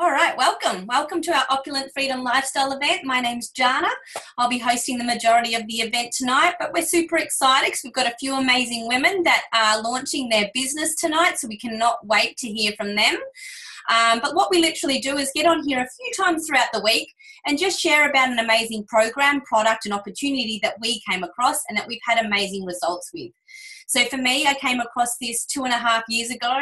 All right, welcome. Welcome to our Opulent Freedom Lifestyle event. My name's Jarna. I'll be hosting the majority of the event tonight, but we're super excited because we've got a few amazing women that are launching their business tonight, so we cannot wait to hear from them. Um, but what we literally do is get on here a few times throughout the week and just share about an amazing program, product, and opportunity that we came across and that we've had amazing results with. So for me, I came across this two and a half years ago.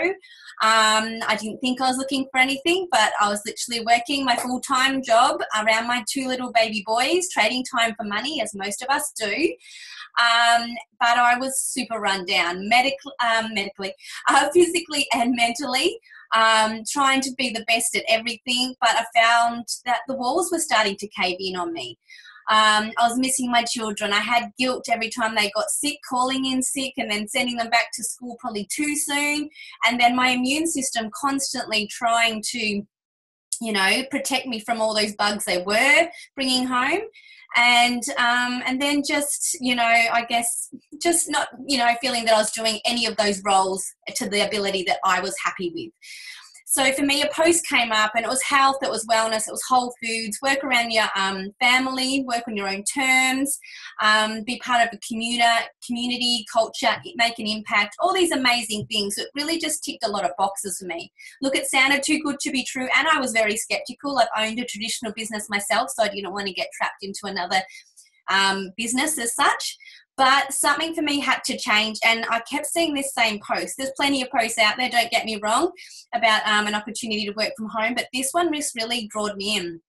Um, I didn't think I was looking for anything, but I was literally working my full time job around my two little baby boys, trading time for money, as most of us do. Um, but I was super run down, um, medically, uh, physically, and mentally. Um, trying to be the best at everything, but I found that the walls were starting to cave in on me. Um, I was missing my children. I had guilt every time they got sick, calling in sick, and then sending them back to school probably too soon. And then my immune system constantly trying to, you know, protect me from all those bugs they were bringing home. And um, and then just you know I guess just not you know feeling that I was doing any of those roles to the ability that I was happy with. So for me, a post came up and it was health, it was wellness, it was whole foods, work around your um, family, work on your own terms, um, be part of a commuter, community, culture, make an impact, all these amazing things. It really just ticked a lot of boxes for me. Look, it sounded too good to be true and I was very skeptical. I've owned a traditional business myself, so I didn't want to get trapped into another um, business as such. But something for me had to change, and I kept seeing this same post. There's plenty of posts out there, don't get me wrong, about um, an opportunity to work from home, but this one just really drawed me in.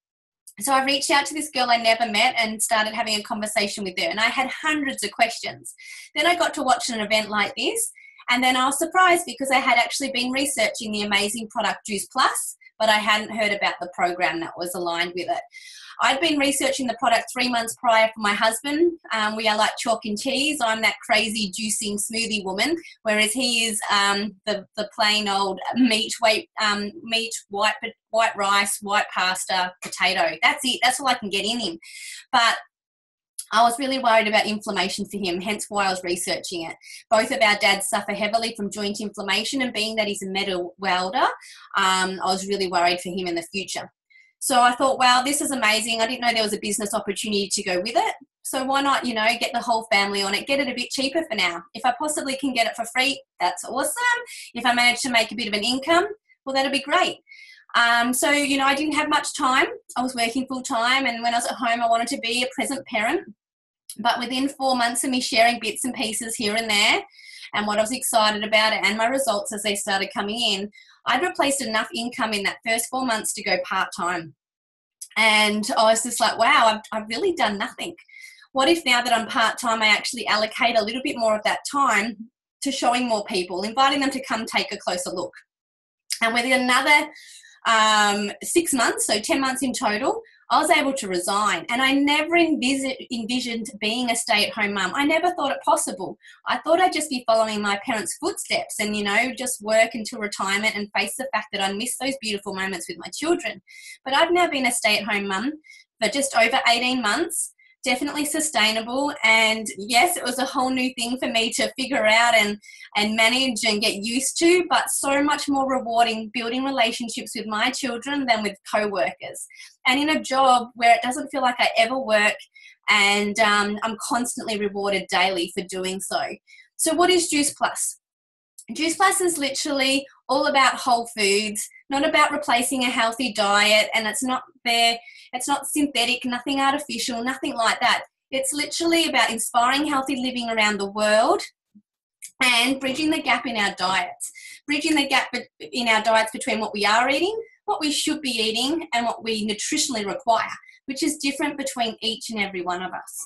So I reached out to this girl I never met and started having a conversation with her, and I had hundreds of questions. Then I got to watch an event like this, and then I was surprised because I had actually been researching the amazing product Juice Plus, but I hadn't heard about the program that was aligned with it. I'd been researching the product three months prior for my husband. Um, we are like chalk and cheese. I'm that crazy juicing smoothie woman, whereas he is um, the, the plain old meat, white, um, meat, white, white rice, white pasta, potato. That's it. That's all I can get in him. But I was really worried about inflammation for him, hence why I was researching it. Both of our dads suffer heavily from joint inflammation, and being that he's a metal welder, um, I was really worried for him in the future. So I thought, wow, this is amazing. I didn't know there was a business opportunity to go with it. So why not, you know, get the whole family on it, get it a bit cheaper for now. If I possibly can get it for free, that's awesome. If I manage to make a bit of an income, well, that'll be great. Um, so, you know, I didn't have much time. I was working full time, and when I was at home, I wanted to be a present parent. But within four months of me sharing bits and pieces here and there, and what I was excited about it, and my results as they started coming in, I'd replaced enough income in that first four months to go part time. And I was just like, wow, I've, I've really done nothing. What if now that I'm part time, I actually allocate a little bit more of that time to showing more people, inviting them to come take a closer look? And within another um, six months, so 10 months in total, I was able to resign. And I never envisioned being a stay at home mum. I never thought it possible. I thought I'd just be following my parents' footsteps and, you know, just work until retirement and face the fact that I miss those beautiful moments with my children. But I've now been a stay at home mum for just over 18 months definitely sustainable. And yes it was a whole new thing for me to figure out and and manage and get used to but so much more rewarding building relationships with my children than with co-workers. And in a job where it doesn't feel like i ever work and um, i'm constantly rewarded daily for doing so. So what is juice plus? Juice plus is literally all about whole foods not about replacing a healthy diet and it's not there it's not synthetic nothing artificial nothing like that. It's literally about inspiring healthy living around the world and bridging the gap in our diets bridging the gap in our diets between what we are eating what we should be eating and what we nutritionally require which is different between each and every one of us.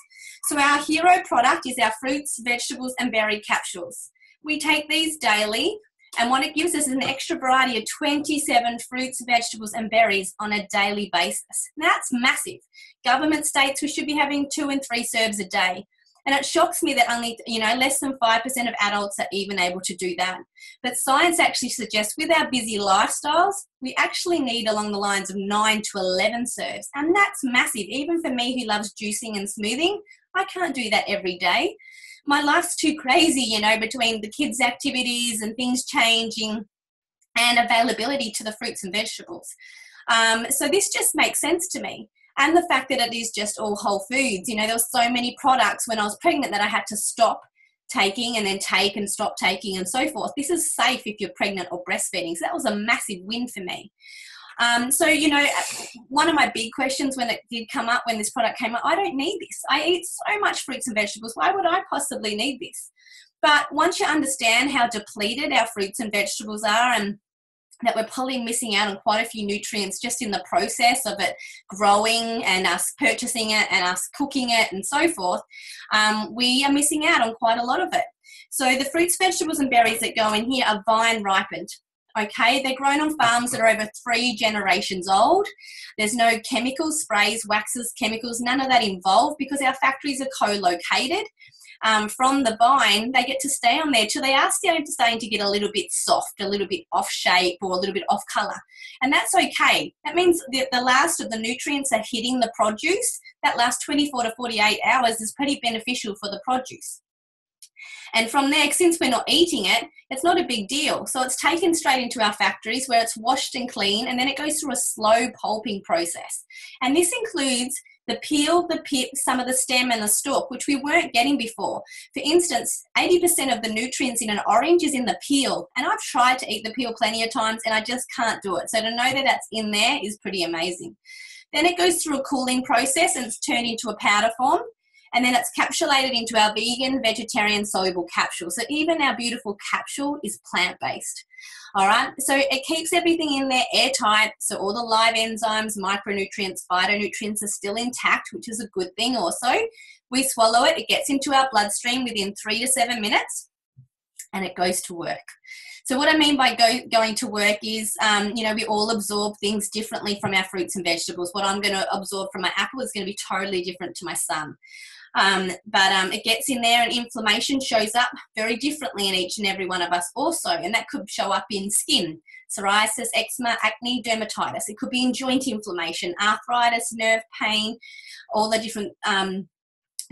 So our hero product is our fruits vegetables and berry capsules. We take these daily and what it gives us is an extra variety of 27 fruits, vegetables, and berries on a daily basis. Now, that's massive. Government states we should be having two and three serves a day. And it shocks me that only, you know, less than 5% of adults are even able to do that. But science actually suggests with our busy lifestyles, we actually need along the lines of 9 to 11 serves. And that's massive. Even for me who loves juicing and smoothing, I can't do that every day my life's too crazy, you know, between the kids' activities and things changing and availability to the fruits and vegetables. Um, so this just makes sense to me. And the fact that it is just all whole foods. You know, there were so many products when I was pregnant that I had to stop taking and then take and stop taking and so forth. This is safe if you're pregnant or breastfeeding. So that was a massive win for me. Um, so, you know, one of my big questions when it did come up, when this product came up, I don't need this. I eat so much fruits and vegetables. Why would I possibly need this? But once you understand how depleted our fruits and vegetables are and that we're probably missing out on quite a few nutrients just in the process of it growing and us purchasing it and us cooking it and so forth, um, we are missing out on quite a lot of it. So the fruits, vegetables, and berries that go in here are vine ripened. Okay, they're grown on farms that are over three generations old. There's no chemicals, sprays, waxes, chemicals, none of that involved because our factories are co located um, from the vine, they get to stay on there till they are starting to, to get a little bit soft, a little bit off shape, or a little bit off color. And that's okay. That means that the last of the nutrients are hitting the produce. That last 24 to 48 hours is pretty beneficial for the produce. And from there, since we're not eating it, it's not a big deal. So it's taken straight into our factories where it's washed and clean, and then it goes through a slow pulping process. And this includes the peel, the pip, some of the stem and the stalk, which we weren't getting before. For instance, 80% of the nutrients in an orange is in the peel. And I've tried to eat the peel plenty of times and I just can't do it. So to know that that's in there is pretty amazing. Then it goes through a cooling process and it's turned into a powder form and then it's capsulated into our vegan, vegetarian, soluble capsule. So even our beautiful capsule is plant based. All right, so it keeps everything in there airtight. So all the live enzymes, micronutrients, phytonutrients are still intact, which is a good thing also. We swallow it, it gets into our bloodstream within three to seven minutes and it goes to work. So what I mean by go, going to work is, um, you know, we all absorb things differently from our fruits and vegetables. What I'm going to absorb from my apple is going to be totally different to my son. Um, but um, it gets in there and inflammation shows up very differently in each and every one of us also. And that could show up in skin, psoriasis, eczema, acne, dermatitis. It could be in joint inflammation, arthritis, nerve pain, all the different um,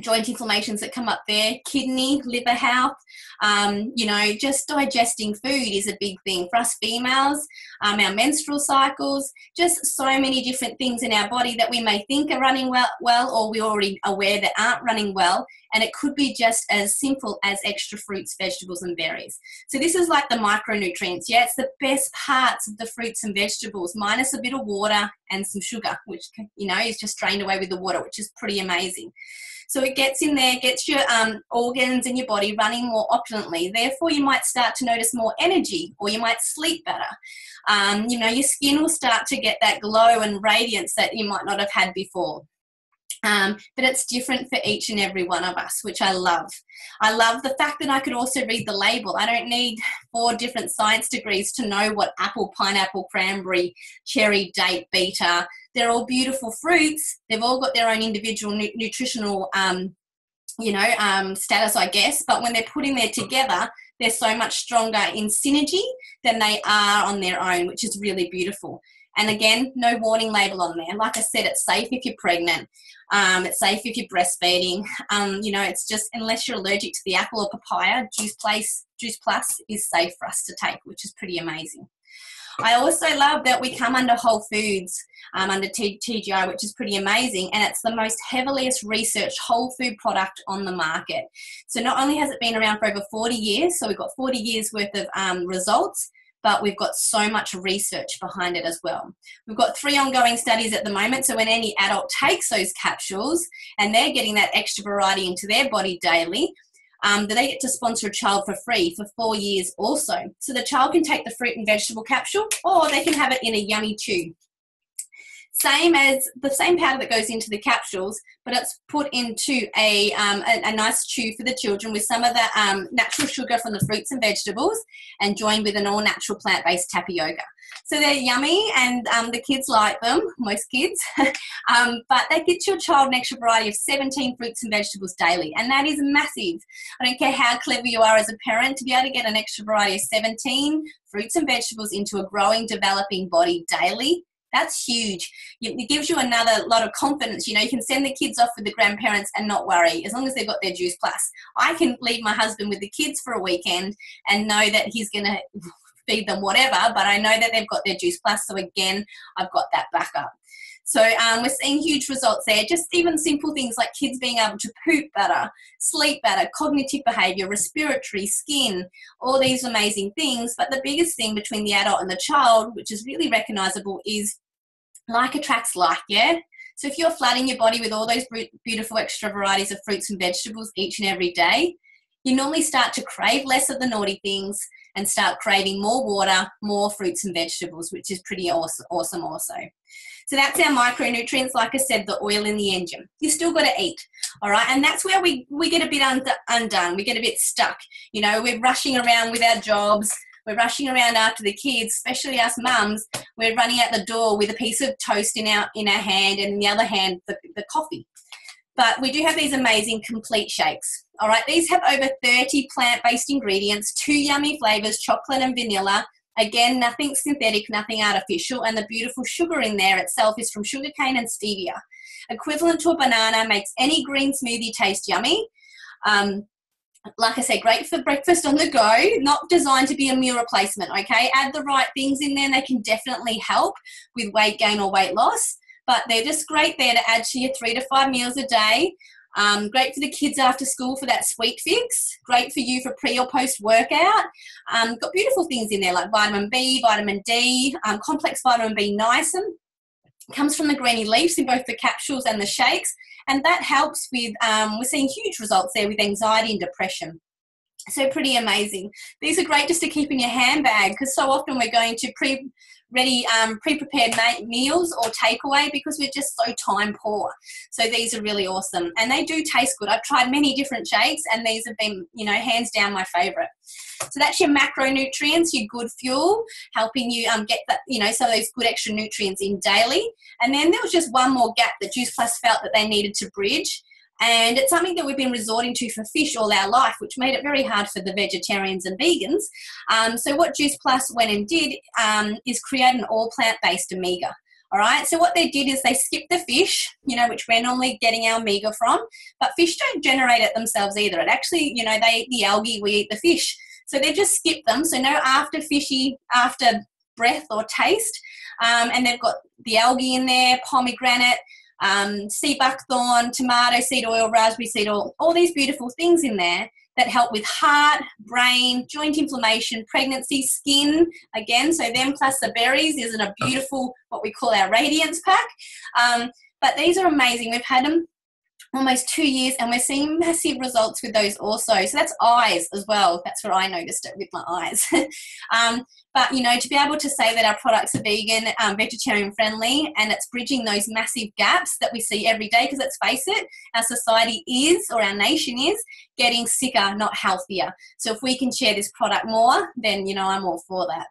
joint inflammations that come up there, kidney, liver health, um, you know, just digesting food is a big thing for us females, um, our menstrual cycles, just so many different things in our body that we may think are running well, well or we're already aware that aren't running well. And it could be just as simple as extra fruits, vegetables, and berries. So, this is like the micronutrients. Yeah, it's the best parts of the fruits and vegetables, minus a bit of water and some sugar, which, you know, is just drained away with the water, which is pretty amazing. So it gets in there, gets your um, organs in your body running more opulently. Therefore, you might start to notice more energy or you might sleep better. Um, you know, your skin will start to get that glow and radiance that you might not have had before. Um, but it's different for each and every one of us, which I love. I love the fact that I could also read the label. I don't need four different science degrees to know what apple, pineapple, cranberry, cherry, date, beta. They're all beautiful fruits. They've all got their own individual nu- nutritional, um, you know, um, status, I guess. But when they're put in there together, they're so much stronger in synergy than they are on their own, which is really beautiful. And again, no warning label on there. Like I said, it's safe if you're pregnant. Um, it's safe if you're breastfeeding. Um, you know, it's just unless you're allergic to the apple or papaya, Juice Place, Juice Plus is safe for us to take, which is pretty amazing. I also love that we come under Whole Foods, um, under T- TGI, which is pretty amazing, and it's the most heaviliest researched whole food product on the market. So not only has it been around for over 40 years, so we've got 40 years worth of um, results, but we've got so much research behind it as well. We've got three ongoing studies at the moment. So when any adult takes those capsules and they're getting that extra variety into their body daily, um, they get to sponsor a child for free for four years also. So the child can take the fruit and vegetable capsule or they can have it in a yummy chew same as the same powder that goes into the capsules, but it's put into a, um, a, a, nice chew for the children with some of the um, natural sugar from the fruits and vegetables and joined with an all natural plant based tapioca. So they're yummy and um, the kids like them, most kids, um, but they get your child an extra variety of 17 fruits and vegetables daily, and that is massive. I don't care how clever you are as a parent to be able to get an extra variety of 17 fruits and vegetables into a growing, developing body daily that's huge. It gives you another lot of confidence. You know, you can send the kids off with the grandparents and not worry as long as they've got their Juice Plus. I can leave my husband with the kids for a weekend and know that he's going to feed them, whatever. But I know that they've got their Juice Plus, so again, I've got that backup. So um, we're seeing huge results there. Just even simple things like kids being able to poop better, sleep better, cognitive behavior, respiratory, skin, all these amazing things. But the biggest thing between the adult and the child, which is really recognizable, is like attracts like, yeah? So if you're flooding your body with all those beautiful extra varieties of fruits and vegetables each and every day, you normally start to crave less of the naughty things and start craving more water, more fruits and vegetables, which is pretty awesome, awesome also. So that's our micronutrients. Like I said, the oil in the engine. You still got to eat, all right. And that's where we we get a bit undone. We get a bit stuck. You know, we're rushing around with our jobs. We're rushing around after the kids, especially us mums. We're running out the door with a piece of toast in our in our hand, and in the other hand, the, the coffee. But we do have these amazing complete shakes. All right, these have over 30 plant based ingredients, two yummy flavors chocolate and vanilla, Again, nothing synthetic, nothing artificial, and the beautiful sugar in there itself is from sugarcane and stevia. Equivalent to a banana, makes any green smoothie taste yummy. Um, like I said, great for breakfast on the go, not designed to be a meal replacement, okay? Add the right things in there they can definitely help with weight gain or weight loss, but they're just great there to add to your three to five meals a day. Um, great for the kids after school for that sweet fix. Great for you for pre or post workout. Um, got beautiful things in there like vitamin B, vitamin D, um, complex vitamin B niacin. Comes from the greeny leaves in both the capsules and the shakes, and that helps with. Um, we're seeing huge results there with anxiety and depression. So pretty amazing. These are great just to keep in your handbag because so often we're going to pre ready um, pre-prepared meals or takeaway because we're just so time poor. So these are really awesome. And they do taste good. I've tried many different shakes and these have been you know hands down my favorite. So that's your macronutrients your good fuel helping you um, get that you know some of those good extra nutrients in daily. And then there was just one more gap that juice plus felt that they needed to bridge and it's something that we've been resorting to for fish all our life, which made it very hard for the vegetarians and vegans. Um, so, what Juice Plus went and did um, is create an all plant based omega. All right, so what they did is they skipped the fish, you know, which we're normally getting our omega from, but fish don't generate it themselves either. It actually, you know, they eat the algae, we eat the fish. So they just skip them. So no after fishy, after breath or taste. Um, and they've got the algae in there, pomegranate, um, sea buckthorn, tomato seed oil, raspberry seed oil, all these beautiful things in there that help with heart, brain, joint inflammation, pregnancy, skin. Again, so them plus the berries is in a beautiful, what we call our radiance pack. Um, but these are amazing. We've had them almost two years and we're seeing massive results with those also so that's eyes as well that's where i noticed it with my eyes um, but you know to be able to say that our products are vegan um, vegetarian friendly and it's bridging those massive gaps that we see every day because let's face it our society is or our nation is getting sicker not healthier. So if we can share this product more then you know i'm all for that.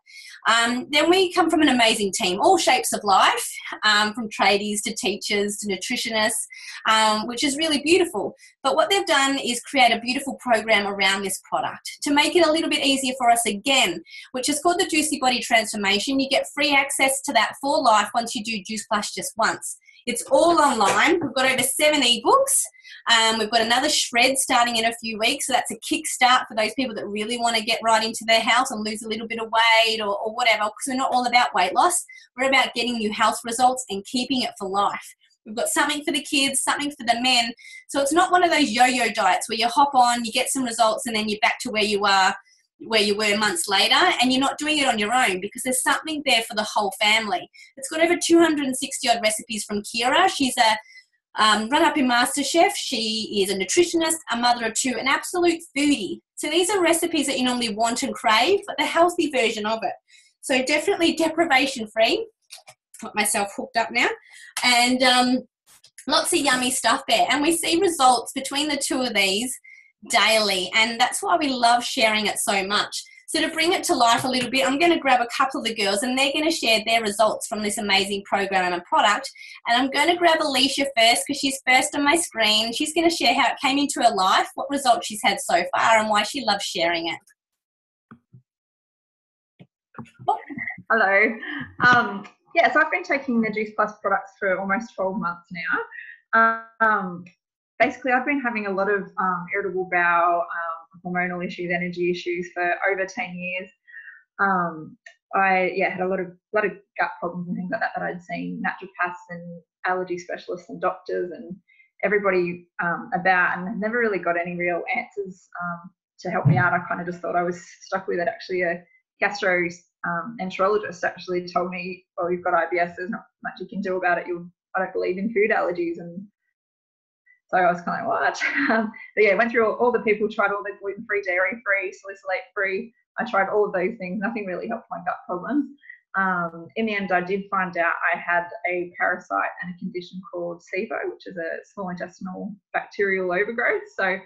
Um, then we come from an amazing team all shapes of life um, from tradies to teachers to nutritionists um, which is really beautiful but what they've done is create a beautiful program around this product to make it a little bit easier for us again which is called the Juicy Body Transformation. You get free access to that for life once you do Juice Plus just once. It's all online. We've got over seven ebooks. Um, we've got another shred starting in a few weeks. So that's a kickstart for those people that really want to get right into their health and lose a little bit of weight or, or whatever. Because we're not all about weight loss. We're about getting you health results and keeping it for life. We've got something for the kids, something for the men. So it's not one of those yo-yo diets where you hop on, you get some results, and then you're back to where you are where you were months later and you're not doing it on your own because there's something there for the whole family. It's got over 260 odd recipes from Kira. She's a um, run up in MasterChef. She is a nutritionist, a mother of two, an absolute foodie. So these are recipes that you normally want and crave, but the healthy version of it. So definitely deprivation free. Got myself hooked up now. And um, lots of yummy stuff there. And we see results between the two of these daily. And that's why we love sharing it so much. So, to bring it to life a little bit, I'm going to grab a couple of the girls and they're going to share their results from this amazing program and product. And I'm going to grab Alicia first because she's first on my screen. She's going to share how it came into her life, what results she's had so far, and why she loves sharing it. Hello. Um, yeah, so I've been taking the Juice Plus products for almost 12 months now. Um, basically, I've been having a lot of um, irritable bowel, um, hormonal issues, energy issues for over 10 years. um, I yeah had a lot of lot of gut problems and things like that that I'd seen naturopaths and allergy specialists and doctors and everybody um, about, and never really got any real answers um, to help me out. I kind of just thought I was stuck with it. Actually, a gastro um, enterologist actually told me, "Well, you've got IBS. There's not much you can do about it. You, I don't believe in food allergies." And so I was kind of like, "What?" Um, but yeah, went through all, all the people, tried all the gluten-free, dairy-free, salicylate-free. I tried all of those things. Nothing really helped my gut problems. Um, in the end, I did find out I had a parasite and a condition called SIBO, which is a small intestinal bacterial overgrowth. So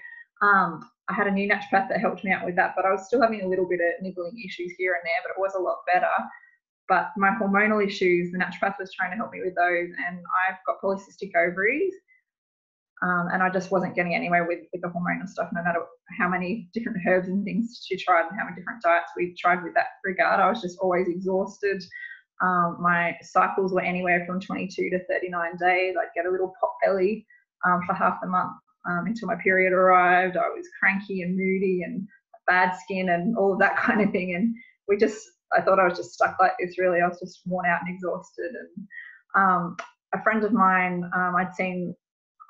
um, I had a new naturopath that helped me out with that, but I was still having a little bit of niggling issues here and there, but it was a lot better. But my hormonal issues, the naturopath was trying to help me with those, and I've got polycystic ovaries. Um, and I just wasn't getting anywhere with, with the hormonal stuff, no matter how many different herbs and things she tried and how many different diets we tried with that regard. I was just always exhausted. Um, my cycles were anywhere from 22 to 39 days. I'd get a little pot belly um, for half the month um, until my period arrived. I was cranky and moody and bad skin and all of that kind of thing. And we just, I thought I was just stuck like this really. I was just worn out and exhausted. And um, a friend of mine, um, I'd seen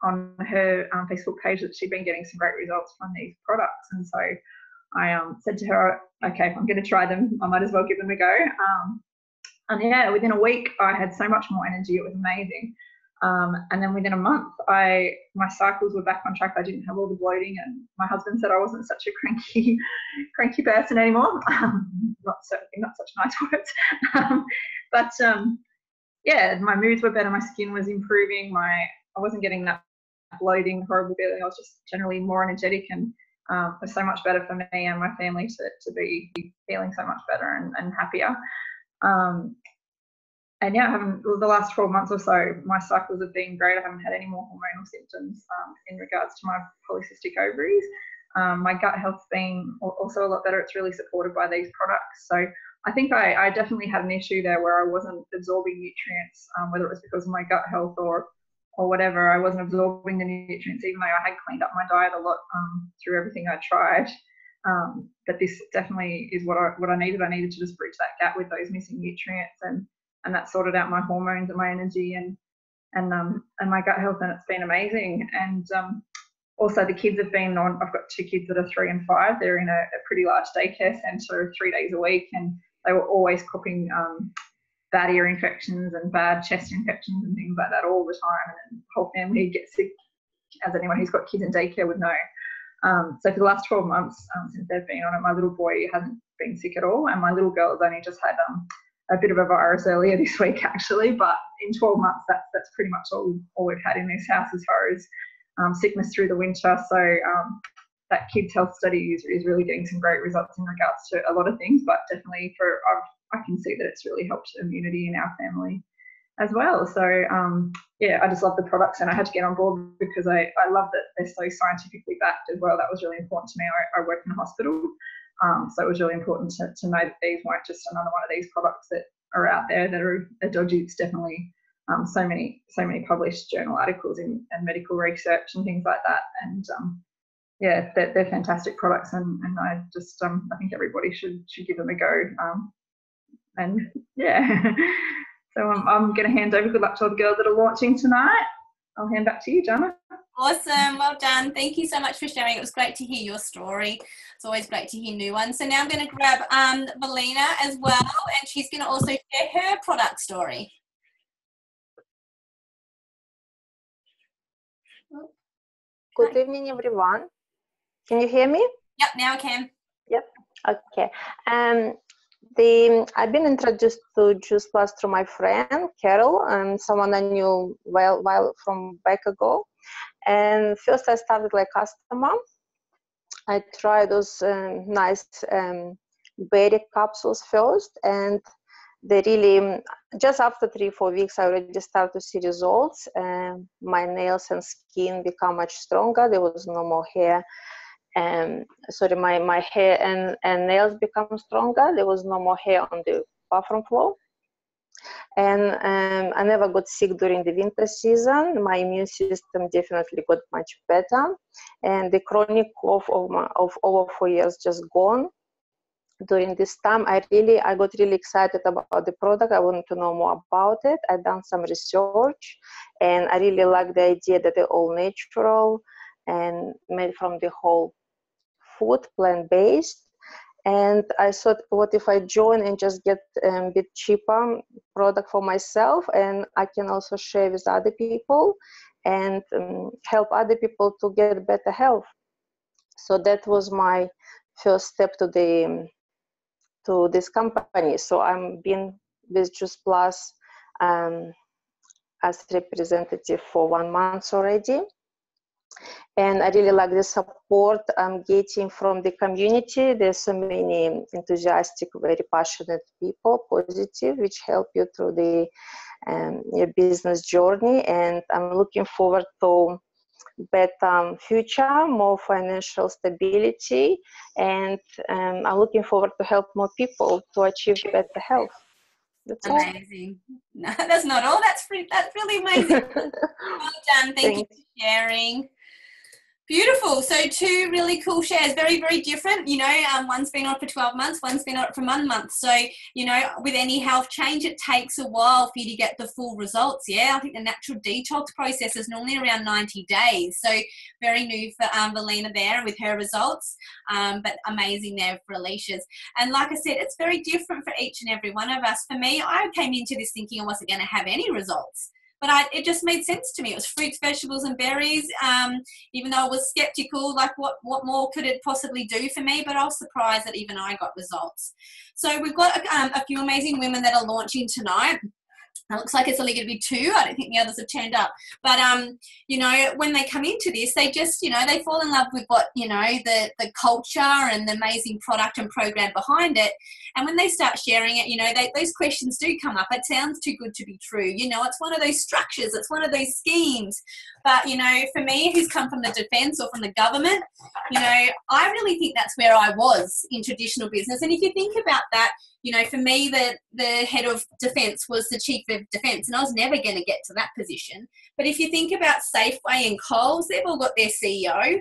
on her um, Facebook page that she'd been getting some great results from these products. And so I um, said to her, okay, I'm going to try them. I might as well give them a go. Um, and yeah, within a week, I had so much more energy. It was amazing. Um, and then within a month, I my cycles were back on track. I didn't have all the bloating, and my husband said I wasn't such a cranky, cranky person anymore. Um, not certainly not such nice words, um, but yeah, my moods were better. My skin was improving. My I wasn't getting that bloating, horrible feeling. I was just generally more energetic and um, was so much better for me and my family to, to be feeling so much better and, and happier. Um, and yeah, I haven't, the last 12 months or so, my cycles have been great. I haven't had any more hormonal symptoms um, in regards to my polycystic ovaries. Um, my gut health's been also a lot better. It's really supported by these products. So I think I, I definitely had an issue there where I wasn't absorbing nutrients, um, whether it was because of my gut health or or whatever. I wasn't absorbing the nutrients, even though I had cleaned up my diet a lot um, through everything I tried. Um, but this definitely is what I what I needed. I needed to just bridge that gap with those missing nutrients, and and that sorted out my hormones and my energy and and um and my gut health, and it's been amazing. And um, also the kids have been on. I've got two kids that are three and five. They're in a, a pretty large daycare centre three days a week, and they were always cooking um, bad ear infections and bad chest infections and things like that all the time. And the whole family gets sick, as anyone who's got kids in daycare would know. Um, so for the last 12 months um, since they've been on it, my little boy hasn't been sick at all, and my little girl has only just had um, a bit of a virus earlier this week, actually. But in 12 months, that's that's pretty much all, all we've had in this house as far as um, sickness through the winter. So um, that kids health study is, is really getting some great results in regards to a lot of things, but definitely for I've I can see that it's really helped immunity in our family as well. So um, yeah, I just love the products and I had to get on board because I, I love that they're so scientifically backed as well. That was really important to me. I, I work in a hospital. Um, so it was really important to, to know that these weren't just another one of these products that are out there that are, are dodgy. It's definitely um, so many so many published journal articles in, and medical research and things like that. And um, yeah, they're, they're, fantastic products, and, and I just um, I think everybody should should give them a go. Um, and yeah. so I'm, I'm going to hand over. Good luck to all the girls that are launching tonight. I'll hand back to you, Jarna. Awesome. Well done. Thank you so much for sharing. It was great to hear your story. It's always great to hear new ones. So now I'm going to grab um, Valina as well, and she's going to also share her product story. Good evening, everyone. Can you hear me? Yep, now I can. Yep. Okay. Um, the I've been introduced to Juice Plus through my friend Carol and someone I knew well while from back ago. And first I started like customer. I tried those um, nice um, berry capsules first, and they really just after three four weeks I already started to see results. My nails and skin become much stronger. There was no more hair and sorry my, my hair and, and nails become stronger there was no more hair on the bathroom floor and um, i never got sick during the winter season. My immune system definitely got much better. And the chronic cough of, my, of over four years just gone. During this time i really i got really excited about the product. I wanted to know more about it. I done some research and i really like the idea that they're all natural and made from the whole food plant based and i thought what if i join and just get a bit cheaper product for myself and i can also share with other people and um, help other people to get better health so that was my first step to the to this company. So I'm been with Juice Plus um, as representative for one month already. And I really like the support I'm getting from the community. There's so many enthusiastic, very passionate people, positive, which help you through the um, your business journey. And I'm looking forward to better um, future, more financial stability, and um, I'm looking forward to help more people to achieve better health. That's amazing. No, that's not all. That's free, that's really amazing. well done. Thank Thanks. you for sharing. Beautiful. So two really cool shares, very very different. You know, um, one's been on for twelve months, one's been on for one month. So you know, with any health change, it takes a while for you to get the full results. Yeah, I think the natural detox process is normally around ninety days. So very new for um, Valina there with her results, um, but amazing there for Alicia's. And like I said, it's very different for each and every one of us. For me, I came into this thinking I wasn't going to have any results but I, it just made sense to me. It was fruits, vegetables, and berries. Um, even though I was skeptical, like what what more could it possibly do for me? But I was surprised that even I got results. So we've got um, a few amazing women that are launching tonight. It looks like it's only going to be two. I don't think the others have turned up. But um, you know, when they come into this, they just, you know, they fall in love with what, you know, the the culture and the amazing product and program behind it. And when they start sharing it, you know, they, those questions do come up. It sounds too good to be true. You know, it's one of those structures. It's one of those schemes. But you know, for me, who's come from the defence or from the government, you know, I really think that's where I was in traditional business. And if you think about that, you know, for me, the, the head of defence was the chief of defence, and I was never going to get to that position. But if you think about Safeway and Coles, they've all got their CEO,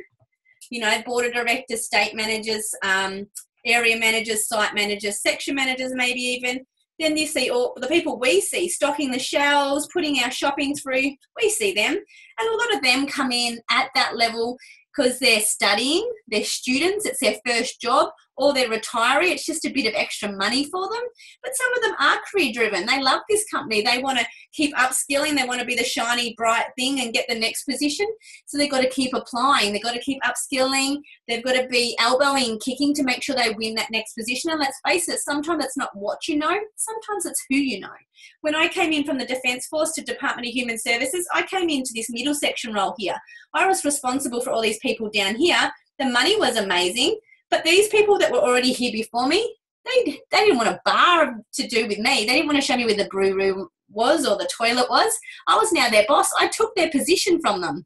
you know, board of directors, state managers, um, area managers, site managers, section managers, maybe even. Then you see all the people we see stocking the shelves, putting our shopping through. We see them, and a lot of them come in at that level because they're studying, they're students, it's their first job, or they're retiree. It's just a bit of extra money for them. But some of them are career driven. They love this company. They want to keep upskilling. They want to be the shiny, bright thing and get the next position. So they've got to keep applying. They've got to keep upskilling. They've got to be elbowing, kicking to make sure they win that next position. And let's face it, sometimes it's not what you know, sometimes it's who you know. When I came in from the Defence Force to Department of Human Services, I came into this middle section role here. I was responsible for all these people down here. The money was amazing but these people that were already here before me, they, they didn't want a bar to do with me. They didn't want to show me where the brew room was or the toilet was. I was now their boss. I took their position from them.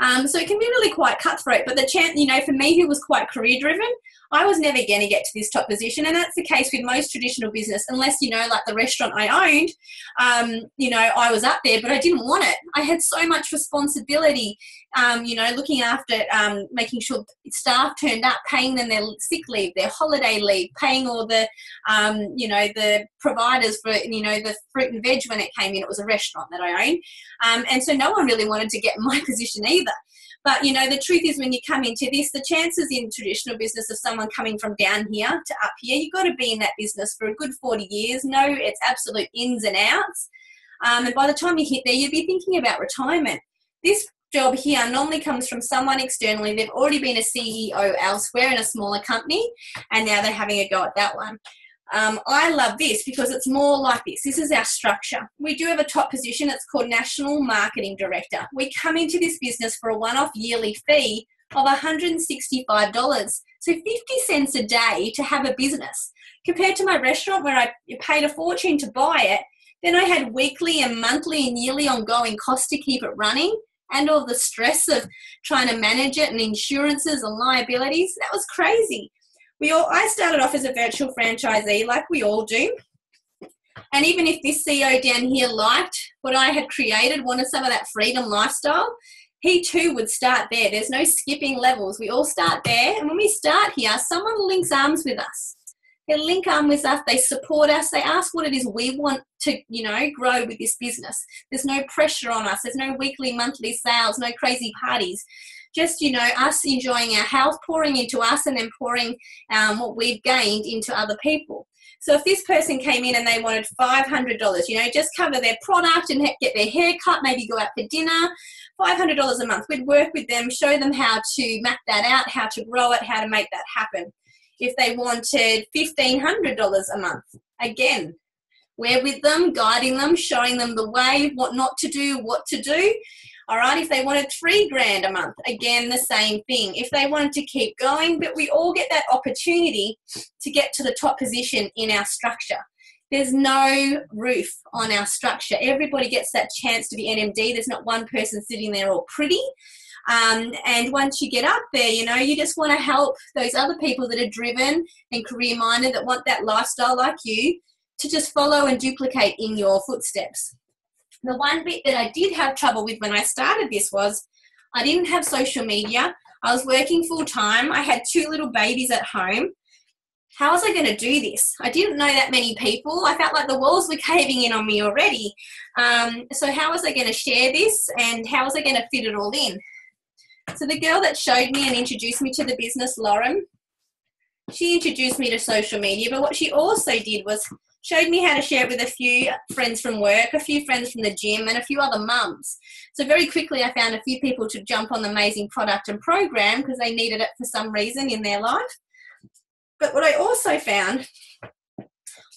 Um, so it can be really quite cutthroat. But the chance, you know, for me who was quite career driven, I was never going to get to this top position. And that's the case with most traditional business, unless, you know, like the restaurant I owned, um, you know, I was up there, but I didn't want it. I had so much responsibility, um, you know, looking after um, making sure staff turned up, paying them their sick leave, their holiday leave, paying all the, um, you know, the providers for, you know, the fruit and veg when it came in. It was a restaurant that I owned. Um, and so no one really wanted to get my position either. But you know, the truth is, when you come into this, the chances in traditional business of someone coming from down here to up here, you've got to be in that business for a good 40 years, know its absolute ins and outs. Um, and by the time you hit there, you'll be thinking about retirement. This job here normally comes from someone externally. They've already been a CEO elsewhere in a smaller company, and now they're having a go at that one. Um, I love this because it's more like this. This is our structure. We do have a top position. It's called National Marketing Director. We come into this business for a one off yearly fee of $165. So 50 cents a day to have a business. Compared to my restaurant where I paid a fortune to buy it, then I had weekly and monthly and yearly ongoing costs to keep it running and all the stress of trying to manage it and insurances and liabilities. That was crazy we all I started off as a virtual franchisee like we all do. And even if this CEO down here liked what I had created, wanted some of that freedom lifestyle, he too would start there. There's no skipping levels. We all start there. And when we start here, someone links arms with us. They link arms with us, they support us, they ask what it is we want to, you know, grow with this business. There's no pressure on us, there's no weekly, monthly sales, no crazy parties. Just, you know, us enjoying our health, pouring into us, and then pouring um, what we've gained into other people. So if this person came in and they wanted $500, you know, just cover their product and get their hair cut, maybe go out for dinner, $500 a month. We'd work with them, show them how to map that out, how to grow it, how to make that happen. If they wanted $1,500 a month, again, we're with them, guiding them, showing them the way, what not to do, what to do. All right, if they wanted three grand a month, again, the same thing. If they wanted to keep going, but we all get that opportunity to get to the top position in our structure. There's no roof on our structure. Everybody gets that chance to be NMD. There's not one person sitting there all pretty. Um, and once you get up there, you know, you just want to help those other people that are driven and career minded that want that lifestyle like you to just follow and duplicate in your footsteps. The one bit that I did have trouble with when I started this was I didn't have social media. I was working full time. I had two little babies at home. How was I going to do this? I didn't know that many people. I felt like the walls were caving in on me already. Um, so, how was I going to share this and how was I going to fit it all in? So, the girl that showed me and introduced me to the business, Lauren, she introduced me to social media, but what she also did was showed me how to share it with a few friends from work, a few friends from the gym, and a few other mums. So very quickly, I found a few people to jump on the amazing product and program because they needed it for some reason in their life. But what I also found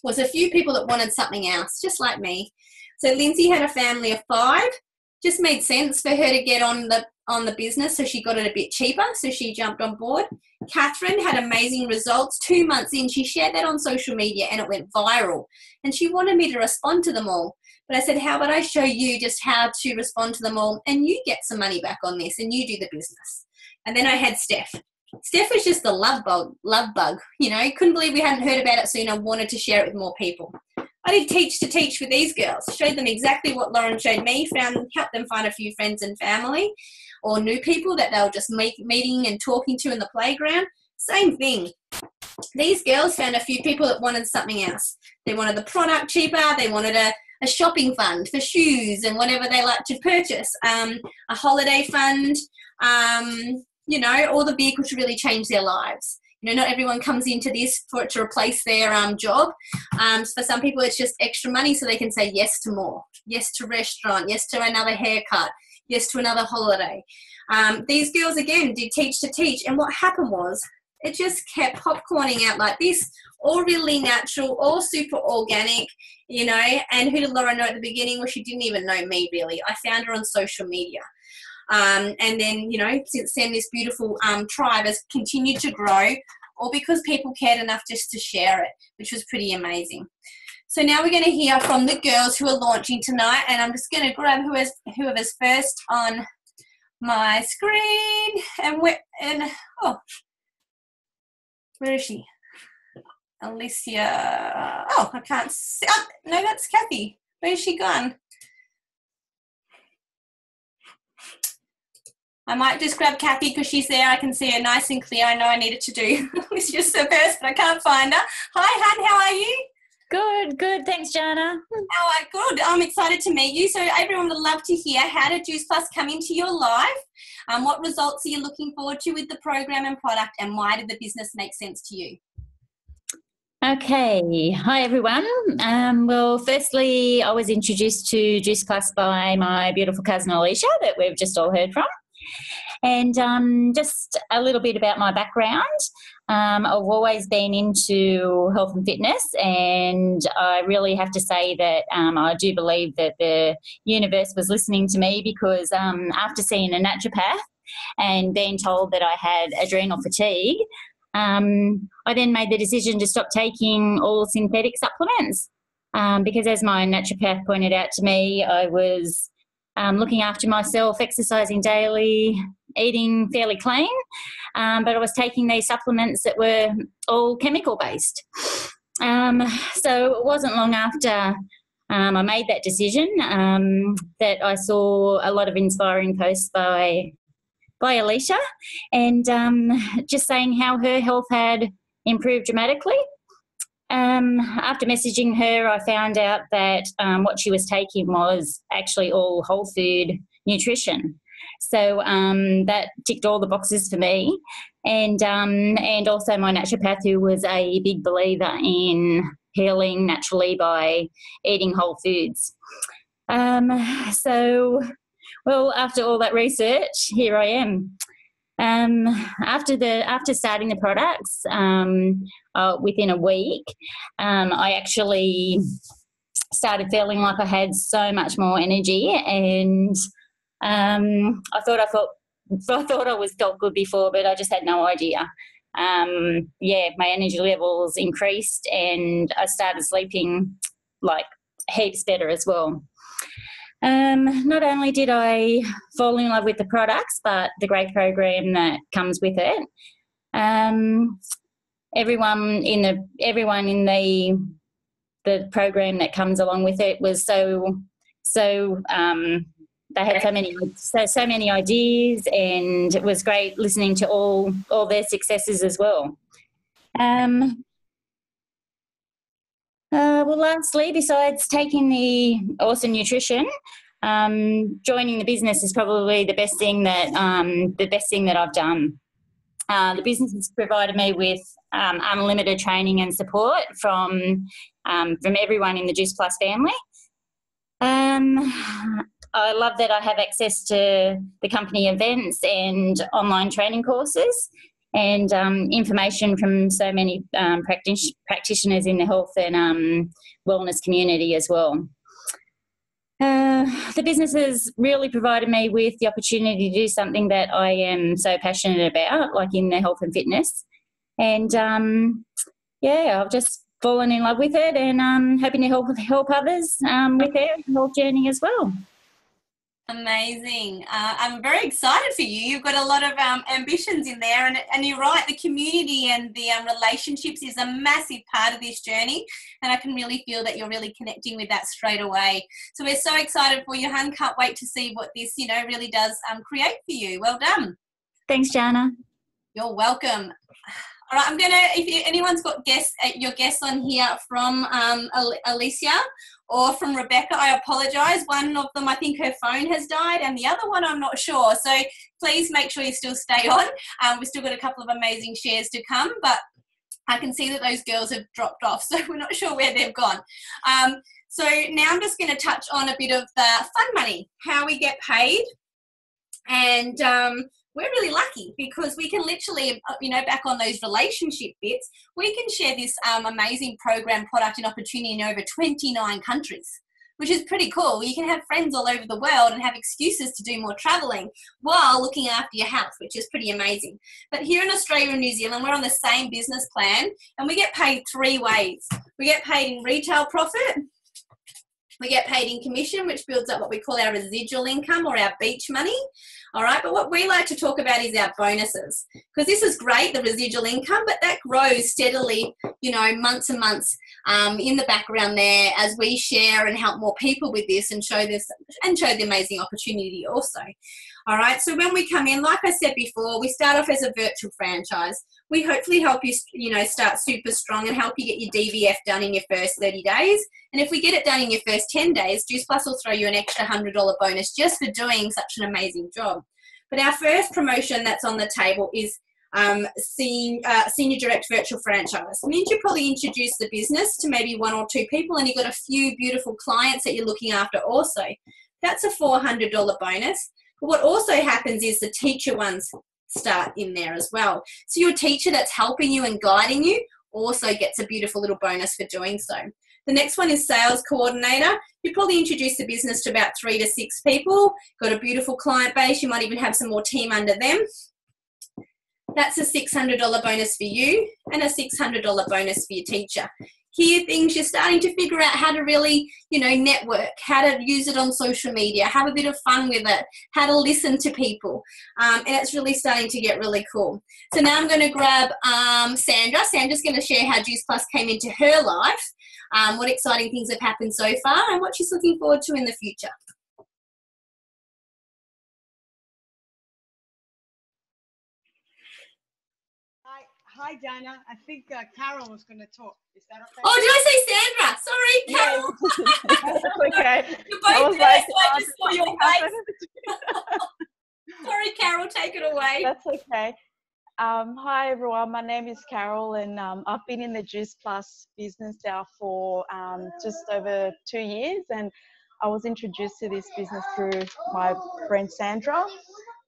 was a few people that wanted something else, just like me. So Lindsay had a family of five. Just made sense for her to get on the on the business, so she got it a bit cheaper. So she jumped on board. Catherine had amazing results. Two months in, she shared that on social media and it went viral. And she wanted me to respond to them all. But I said, How about I show you just how to respond to them all and you get some money back on this and you do the business. And then I had Steph. Steph was just the love bug, love bug. You know, couldn't believe we hadn't heard about it sooner, wanted to share it with more people. I did teach to teach with these girls, showed them exactly what Lauren showed me, found helped them find a few friends and family or new people that they were just meet, meeting and talking to in the playground. Same thing. These girls found a few people that wanted something else. They wanted the product cheaper, they wanted a, a shopping fund for shoes and whatever they like to purchase, um, a holiday fund, um, you know, all the vehicles really change their lives. You know, not everyone comes into this for it to replace their um, job. Um, for some people, it's just extra money so they can say yes to more, yes to restaurant, yes to another haircut, yes to another holiday. Um, these girls again did teach to teach, and what happened was it just kept popcorning out like this, all really natural, all super organic, you know. And who did Laura know at the beginning? Well, she didn't even know me really. I found her on social media. Um, and then, you know, since then, this beautiful um, tribe has continued to grow, all because people cared enough just to share it, which was pretty amazing. So now we're going to hear from the girls who are launching tonight, and I'm just going to grab whoever's, whoever's first on my screen. And we and oh, where is she? Alicia. Oh, I can't see. Oh, no, that's Kathy. Where's she gone? I might just grab Kathy because she's there. I can see her nice and clear. I know I needed to do. it's just so first, but I can't find her. Hi, Han. How are you? Good, good. Thanks, Jarna. Oh, good. I'm excited to meet you. So, everyone would love to hear how did Juice Plus come into your life? Um, what results are you looking forward to with the program and product, and why did the business make sense to you? Okay, hi everyone. Um, well, firstly, I was introduced to Juice Plus by my beautiful cousin Alicia, that we've just all heard from. And um, just a little bit about my background. Um, I've always been into health and fitness, and I really have to say that um, I do believe that the universe was listening to me because um, after seeing a naturopath and being told that I had adrenal fatigue, um, I then made the decision to stop taking all synthetic supplements. Um, because, as my naturopath pointed out to me, I was um, looking after myself, exercising daily, eating fairly clean, um, but I was taking these supplements that were all chemical based. Um, so it wasn't long after um, I made that decision. Um, that I saw a lot of inspiring posts by by Alicia, and um, just saying how her health had improved dramatically. Um, after messaging her, I found out that um, what she was taking was actually all whole food nutrition. So um, that ticked all the boxes for me, and um, and also my naturopath, who was a big believer in healing naturally by eating whole foods. Um, so, well, after all that research, here I am. Um, after the after starting the products, um, uh, within a week, um, I actually started feeling like I had so much more energy, and um, I thought I felt I thought I was felt good before, but I just had no idea. Um, yeah, my energy levels increased, and I started sleeping like heaps better as well. Um, not only did I fall in love with the products, but the great program that comes with it. Um, everyone in the everyone in the the program that comes along with it was so so um, they had so many so so many ideas and it was great listening to all all their successes as well um, uh, well, lastly, besides taking the awesome nutrition, um, joining the business is probably the best thing that um, the best thing that I've done. Uh, the business has provided me with um, unlimited training and support from um, from everyone in the Juice Plus family. Um, I love that I have access to the company events and online training courses and um, information from so many um, practic- practitioners in the health and um, wellness community as well. Uh, the business has really provided me with the opportunity to do something that I am so passionate about, like in the health and fitness. And um, yeah, I've just fallen in love with it and um, hoping to help help others um, with their health journey as well. Amazing. Uh, I'm very excited for you. You've got a lot of um, ambitions in there, and, and you're right, the community and the um, relationships is a massive part of this journey. And I can really feel that you're really connecting with that straight away. So we're so excited for you, Han. Can't wait to see what this, you know, really does um, create for you. Well done. Thanks, Jarna. You're welcome. All right, I'm gonna. If anyone's got guests, uh, your guests on here from um, Alicia or from Rebecca, I apologise. One of them, I think her phone has died, and the other one, I'm not sure. So please make sure you still stay on. Um, we've still got a couple of amazing shares to come, but I can see that those girls have dropped off, so we're not sure where they've gone. Um, so now I'm just going to touch on a bit of the fun money, how we get paid, and um, we're really lucky because we can literally, uh, you know, back on those relationship bits, we can share this um, amazing program, product, and opportunity in over 29 countries, which is pretty cool. You can have friends all over the world and have excuses to do more traveling while looking after your health, which is pretty amazing. But here in Australia and New Zealand, we're on the same business plan and we get paid three ways. We get paid in retail profit, we get paid in commission, which builds up what we call our residual income or our beach money. All right, but what we like to talk about is our bonuses because this is great, the residual income, but that grows steadily, you know, months and months um, in the background there as we share and help more people with this and show this and show the amazing opportunity also. All right, so when we come in, like I said before, we start off as a virtual franchise. We hopefully help you, you know, start super strong and help you get your DVF done in your first 30 days. And if we get it done in your first 10 days, Juice Plus will throw you an extra $100 bonus just for doing such an amazing job. But our first promotion that's on the table is um, senior, uh, senior direct virtual franchise. It means you probably introduce the business to maybe one or two people and you've got a few beautiful clients that you're looking after also. That's a $400 bonus. But what also happens is the teacher ones start in there as well. So your teacher that's helping you and guiding you also gets a beautiful little bonus for doing so. The next one is sales coordinator. You probably introduce the business to about three to six people, got a beautiful client base, you might even have some more team under them. That's a $600 bonus for you and a $600 bonus for your teacher. Hear things, you're starting to figure out how to really, you know, network, how to use it on social media, have a bit of fun with it, how to listen to people. Um, and it's really starting to get really cool. So now I'm going to grab um, Sandra. Sandra's going to share how Juice Plus came into her life, um, what exciting things have happened so far, and what she's looking forward to in the future. Hi, Dana. I think uh, Carol was going to talk. Is that okay? Oh, did I say Sandra? Sorry, Carol. That's okay. You're both there, like, so I just saw your face. Sorry, Carol, take it away. That's okay. Um, hi, everyone. My name is Carol, and um, I've been in the Juice Plus business now for um, just over two years. And I was introduced to this business through my friend Sandra.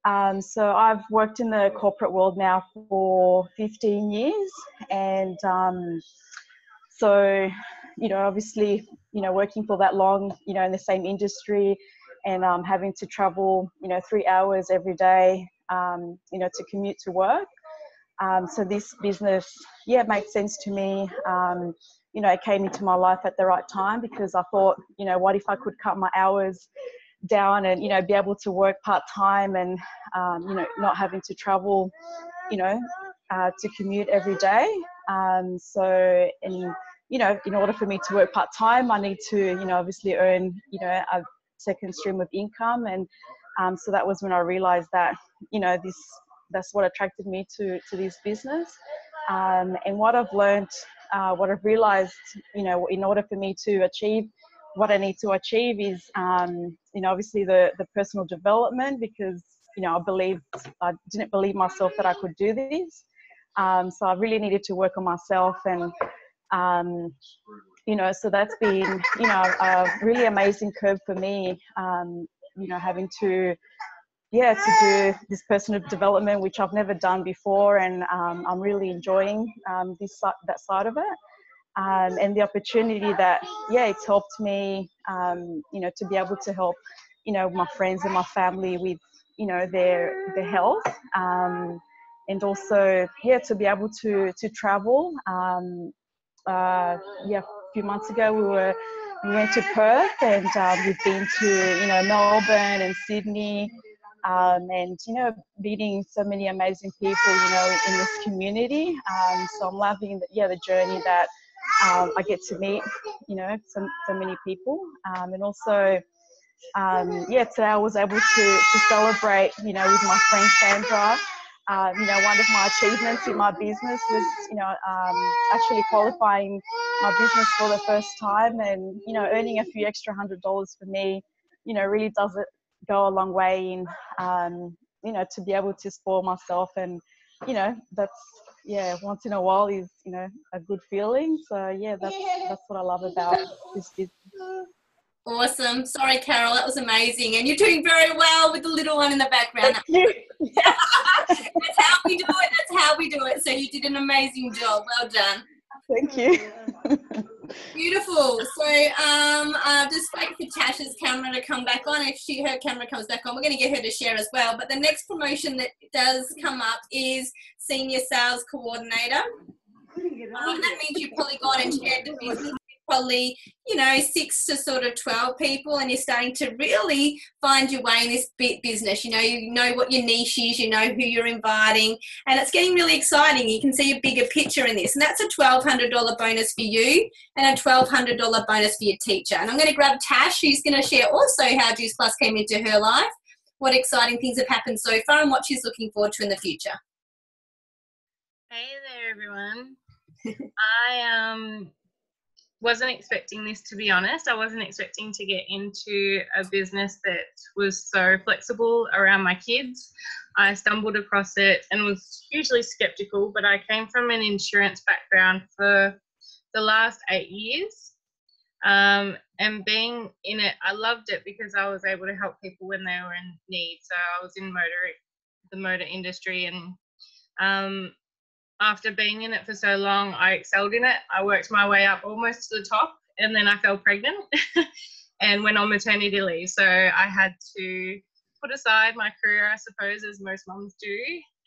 Um, so I've worked in the corporate world now for 15 years, and um, so you know, obviously, you know, working for that long, you know, in the same industry, and um, having to travel, you know, three hours every day, um, you know, to commute to work. Um, so this business, yeah, makes sense to me. Um, you know, it came into my life at the right time because I thought, you know, what if I could cut my hours down and you know be able to work part time and um, you know not having to travel you know uh, to commute every day. Um, so in you know in order for me to work part time i need to you know obviously earn you know a second stream of income. And um, so that was when i realized that you know this that's what attracted me to to this business. Um, and what i've learned uh, what i've realized you know in order for me to achieve what I need to achieve is, um, you know, obviously the, the personal development because, you know, I believed, I didn't believe myself that I could do this. Um, so I really needed to work on myself and, um, you know, so that's been, you know, a really amazing curve for me, um, you know, having to, yeah, to do this personal development, which I've never done before. And um, I'm really enjoying um, this, that side of it um, and the opportunity that yeah it's helped me um, you know to be able to help you know my friends and my family with you know their their health um, and also yeah to be able to to travel. Um, uh, yeah a few months ago we were we went to Perth and um, we've been to you know Melbourne and Sydney um, and you know meeting so many amazing people you know in this community. Um, so i'm loving the, yeah the journey that um, I get to meet, you know, so, so many people. Um, and also, um, yeah, today I was able to, to celebrate, you know, with my friend Sandra. Um, you know, one of my achievements in my business was, you know, um, actually qualifying my business for the first time and, you know, earning a few extra hundred dollars for me, you know, really does it go a long way in, um, you know, to be able to spoil myself and, you know, that's yeah, once in a while is you know a good feeling. So yeah, that's that's what I love about this business. Awesome. Sorry, Carol, that was amazing. And you're doing very well with the little one in the background. that's how we do it. That's how we do it. So you did an amazing job. Well done. Thank you. Beautiful. So um, uh, just wait for Tasha's camera to come back on. If she her camera comes back on, we're going to get her to share as well. But the next promotion that does come up is senior sales coordinator. Um, that means you've probably gone and shared the business probably, you know, six to sort of 12 people, and you're starting to really find your way in this business. You know, you know what your niche is, you know who you're inviting, and it's getting really exciting. You can see a bigger picture in this, and that's a $1,200 bonus for you and a $1,200 bonus for your teacher. And I'm going to grab Tash, who's going to share also how Juice Plus came into her life, what exciting things have happened so far, and what she's looking forward to in the future. Hey there, everyone. I um wasn't expecting this to be honest. I wasn't expecting to get into a business that was so flexible around my kids. I stumbled across it and was hugely skeptical, but I came from an insurance background for the last eight years. Um, and being in it, I loved it because I was able to help people when they were in need. So I was in motor, the motor industry, and um, after being in it for so long, I excelled in it. I worked my way up almost to the top, and then I fell pregnant and went on maternity leave. So I had to put aside my career, I suppose, as most moms do.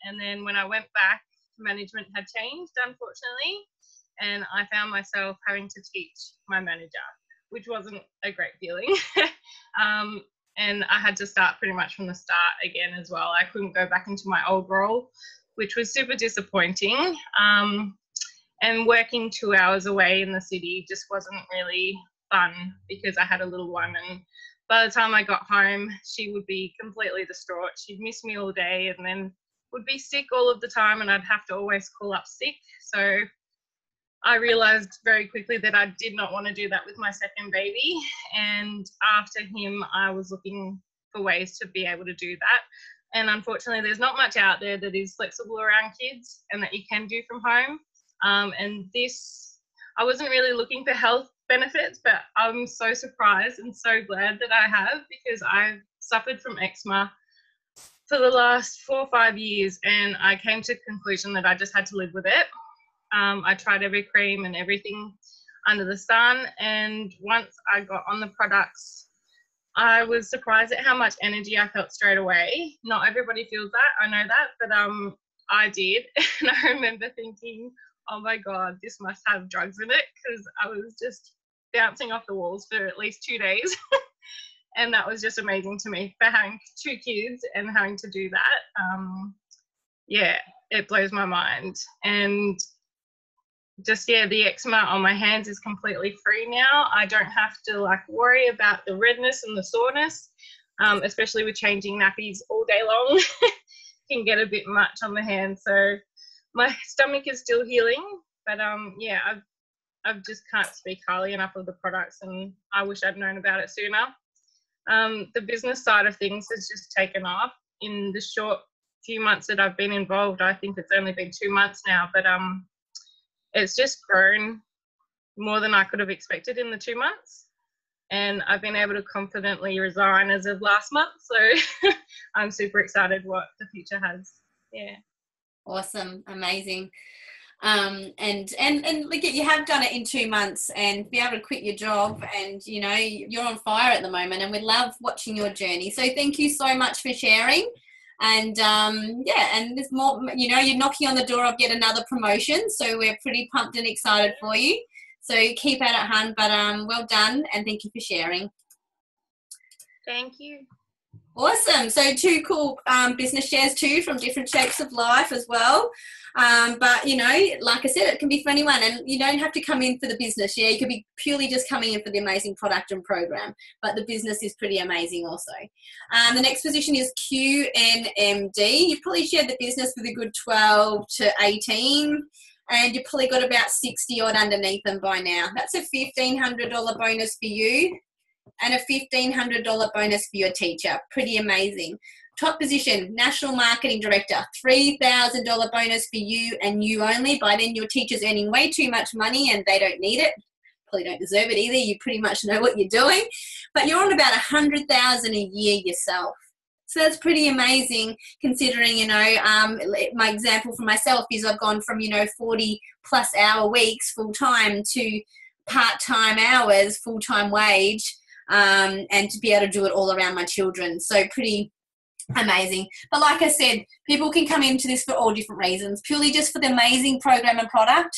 And then when I went back, management had changed, unfortunately. and I found myself having to teach my manager, which wasn't a great feeling. um, and I had to start pretty much from the start again as well. I couldn't go back into my old role, which was super disappointing. Um, and working two hours away in the city just wasn't really fun because I had a little one. And by the time I got home, she would be completely distraught. She'd miss me all day and then would be sick all of the time, and I'd have to always call up sick. So I realized very quickly that I did not want to do that with my second baby. And after him, I was looking for ways to be able to do that. And unfortunately, there's not much out there that is flexible around kids and that you can do from home. Um, and this, I wasn't really looking for health benefits, but I'm so surprised and so glad that I have because I've suffered from eczema for the last four or five years and I came to the conclusion that I just had to live with it. Um, I tried every cream and everything under the sun. And once I got on the products, I was surprised at how much energy I felt straight away. Not everybody feels that, I know that, but um, I did. And I remember thinking, oh my God, this must have drugs in it because I was just bouncing off the walls for at least two days. and that was just amazing to me for having two kids and having to do that. Um, yeah, it blows my mind. And just yeah the eczema on my hands is completely free now. I don't have to like worry about the redness and the soreness um, especially with changing nappies all day long. Can get a bit much on the hands. So my stomach is still healing but um yeah i've i've just can't speak highly enough of the products and i wish i'd known about it sooner. Um, the business side of things has just taken off. In the short few months that i've been involved i think it's only been two months now but um it's just grown more than I could have expected in the two months. And I've been able to confidently resign as of last month. So I'm super excited what the future has. Yeah. Awesome. Amazing. Um, and and and look, you have done it in two months, and be able to quit your job, and you know you're on fire at the moment, and we love watching your journey. So thank you so much for sharing and um, yeah, and there's more. You know, you're knocking on the door of yet another promotion, so we're pretty pumped and excited for you. So keep at it, hun. But um, well done, and thank you for sharing. Thank you. Awesome. So two cool um, business shares too from different shapes of life as well. Um, but you know, like I said, it can be for anyone, and you don't have to come in for the business. Yeah, you could be purely just coming in for the amazing product and program. But the business is pretty amazing also. Um, the next position is QNMD. You've probably shared the business with a good 12 to 18 and you've probably got about 60 odd underneath them by now. That's a $1,500 bonus for you and a $1,500 bonus for your teacher. Pretty amazing. Top position, National Marketing Director, $3,000 bonus for you and you only. By then, your teacher's earning way too much money and they don't need it. Probably don't deserve it either. You pretty much know what you're doing. But you're on about 100000 a year yourself. So that's pretty amazing considering, you know, um, my example for myself is I've gone from, you know, 40 plus hour weeks full time to part time hours, full time wage um, and to be able to do it all around my children. So pretty amazing. But like I said, people can come into this for all different reasons, purely just for the amazing program and product.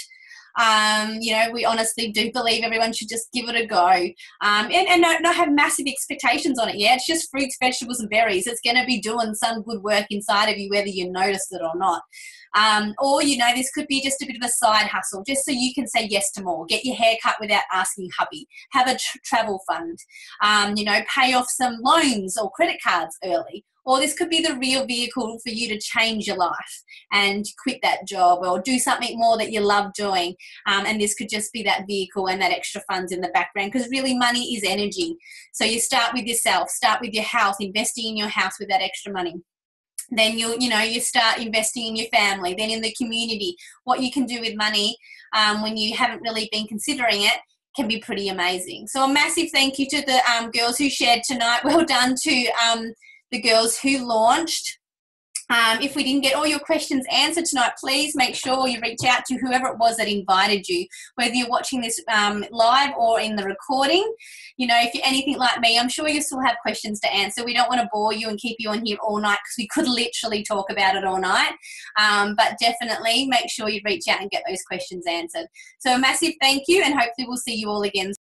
Um, you know, we honestly do believe everyone should just give it a go um, and, and not, not have massive expectations on it. Yeah, it's just fruits, vegetables, and berries. It's going to be doing some good work inside of you, whether you notice it or not. Um, or, you know, this could be just a bit of a side hustle, just so you can say yes to more. Get your hair cut without asking hubby. Have a tr- travel fund. Um, you know, pay off some loans or credit cards early. Or this could be the real vehicle for you to change your life and quit that job or do something more that you love doing. Um, and this could just be that vehicle and that extra funds in the background because really money is energy. So you start with yourself, start with your house, investing in your house with that extra money then you you know you start investing in your family then in the community what you can do with money um, when you haven't really been considering it can be pretty amazing so a massive thank you to the um, girls who shared tonight well done to um, the girls who launched Um, if we didn't get all your questions answered tonight, please make sure you reach out to whoever it was that invited you, whether you're watching this um, live or in the recording. You know, if you're anything like me, I'm sure you still have questions to answer. We don't want to bore you and keep you on here all night because we could literally talk about it all night. Um, but definitely make sure you reach out and get those questions answered. So a massive thank you, and hopefully we'll see you all again